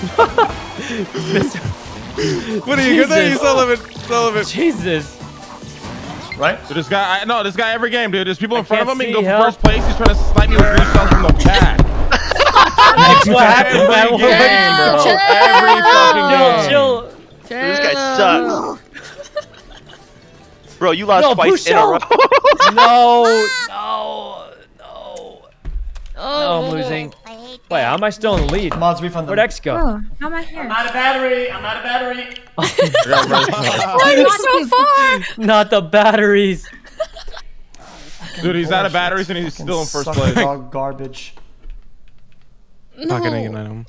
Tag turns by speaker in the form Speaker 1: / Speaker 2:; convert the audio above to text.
Speaker 1: What are you good there? You
Speaker 2: Jesus.
Speaker 1: Sullivan. Sullivan.
Speaker 2: Jesus.
Speaker 3: Right?
Speaker 4: Dude, this guy, I, no, this guy every game, dude. There's people in front of
Speaker 2: can't
Speaker 4: him. He can go
Speaker 2: help.
Speaker 4: first place. He's trying to snipe me with three shells from the back.
Speaker 2: That's what happened.
Speaker 4: Every game, bro.
Speaker 5: Chill.
Speaker 4: Every fucking game.
Speaker 2: Chill, chill.
Speaker 5: This guy sucks. Bro, you lost
Speaker 2: No,
Speaker 5: twice in a row.
Speaker 2: Bouchon. Ah. No, no, no.
Speaker 6: Oh,
Speaker 2: I'm losing.
Speaker 6: I hate
Speaker 2: Wait, how am I still in the lead?
Speaker 3: Mods refund them.
Speaker 2: Where'd X go?
Speaker 7: Oh, how am I here?
Speaker 8: I'm out of battery. I'm out of battery.
Speaker 7: Why are you so far?
Speaker 2: Not the batteries.
Speaker 4: Dude, he's out of batteries and he's still in first
Speaker 3: suck
Speaker 4: place.
Speaker 3: dog garbage.
Speaker 1: Fucking ignite him.